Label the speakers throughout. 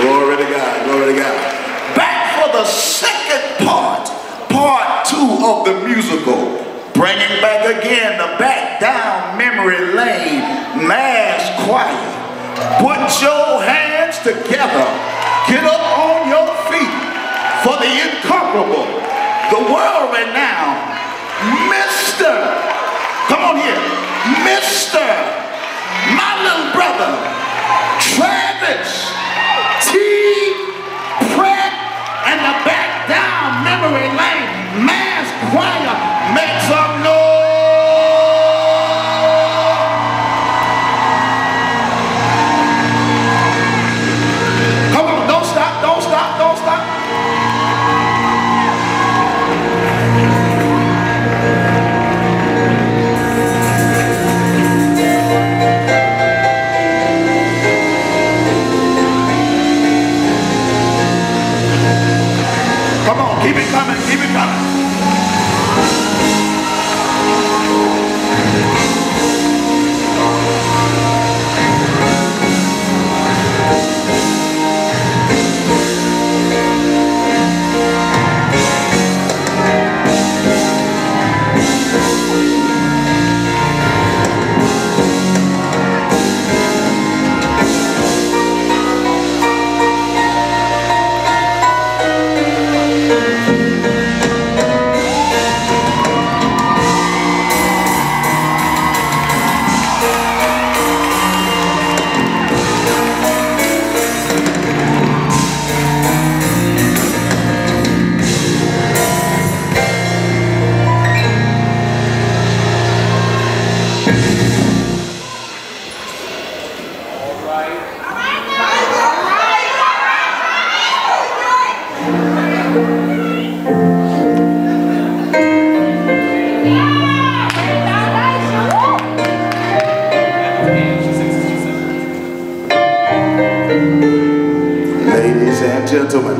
Speaker 1: Glory to God, glory to God. Back for the second part, part two of the musical. Bringing back again the back down memory lane mass choir. Put your hands together. Get up on your feet for the incomparable, the world renowned, Mr. Come on here, Mr. My little brother, Travis T. Pratt and the back down memory lane mass choir make some gentlemen,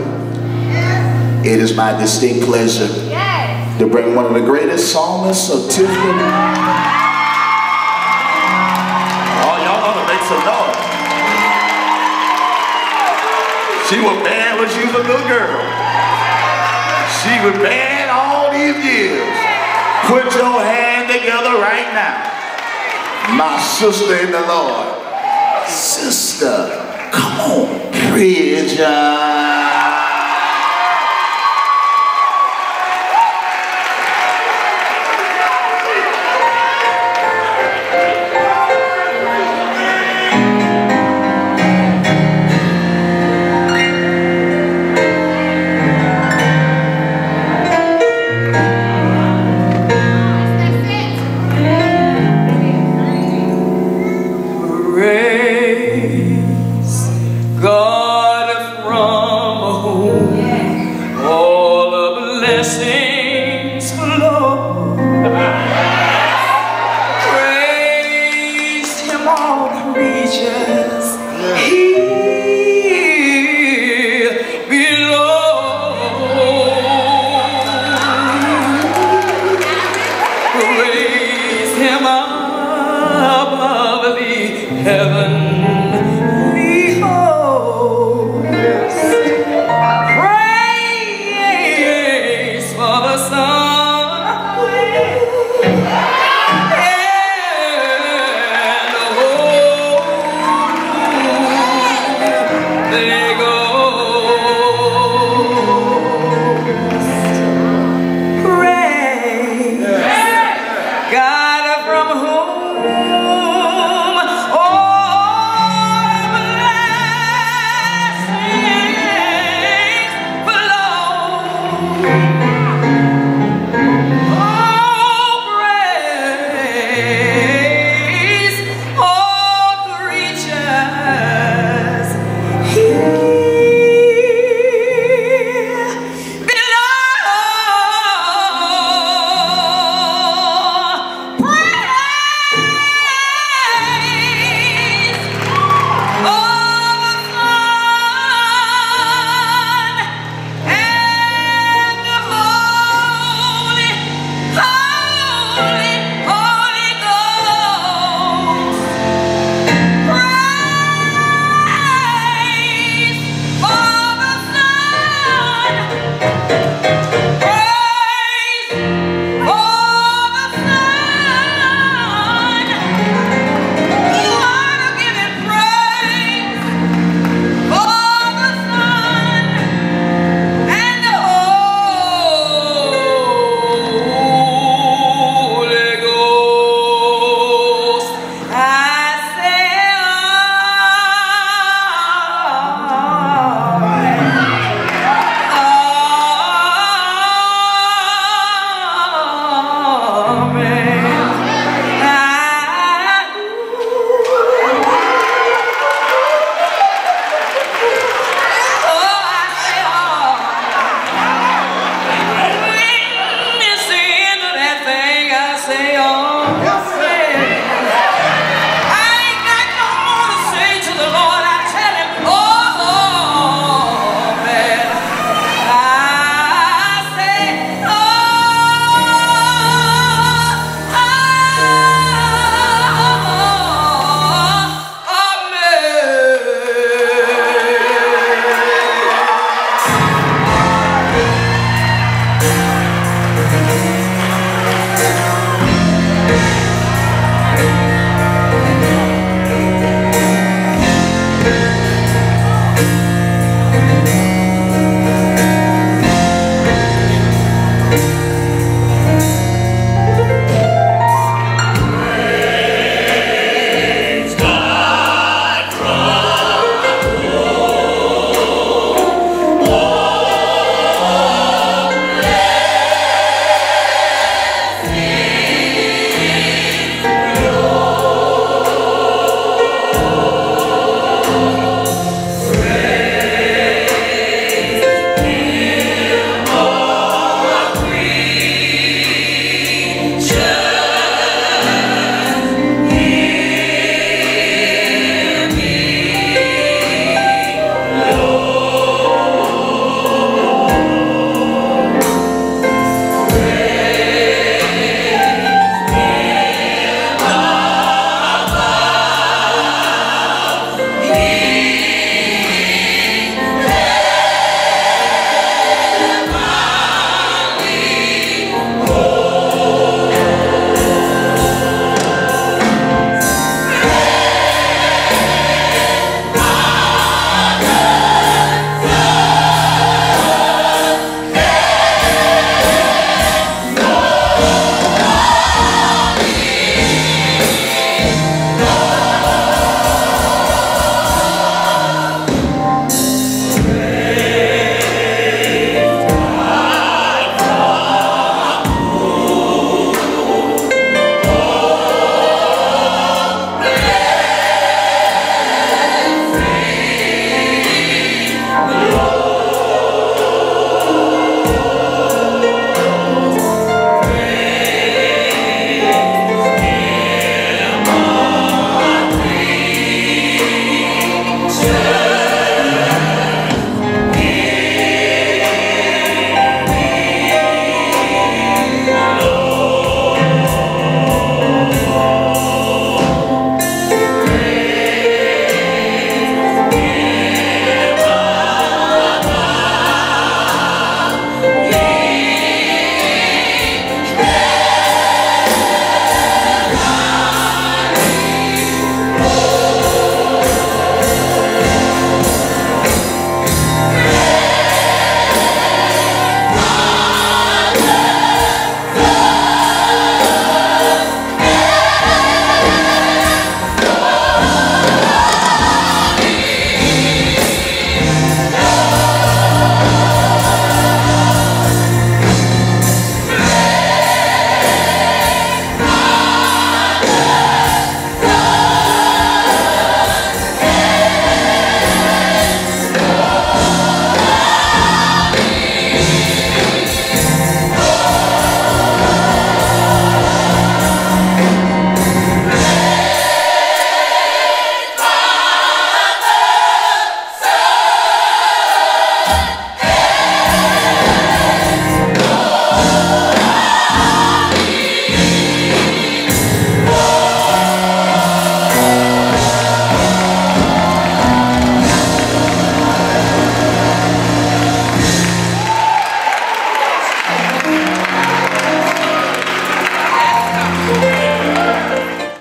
Speaker 1: it is my distinct pleasure to bring one of the greatest psalmists of Tifton. Oh, y'all ought to make some noise. She was bad when she was a little girl. She was bad all these years. Put your hand together right now. My sister in the Lord. Sister, come on, bitch.